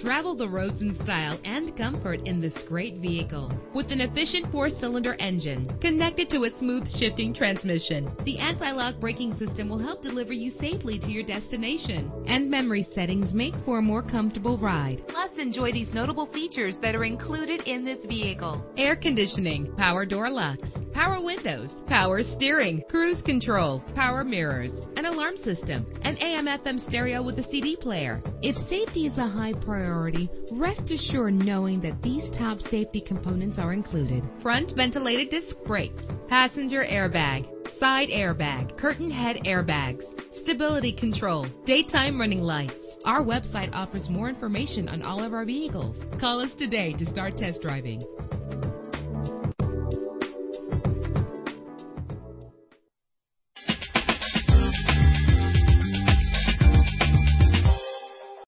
Travel the roads in style and comfort in this great vehicle. With an efficient four-cylinder engine connected to a smooth shifting transmission, the anti-lock braking system will help deliver you safely to your destination. And memory settings make for a more comfortable ride. Plus, enjoy these notable features that are included in this vehicle. Air conditioning, power door locks, power windows, power steering, cruise control, power mirrors, an alarm system, an AM FM stereo with a CD player. If safety is a high priority, rest assured knowing that these top safety components are included. Front ventilated disc brakes, passenger airbag, side airbag, curtain head airbags, stability control, daytime running lights. Our website offers more information on all of our vehicles. Call us today to start test driving.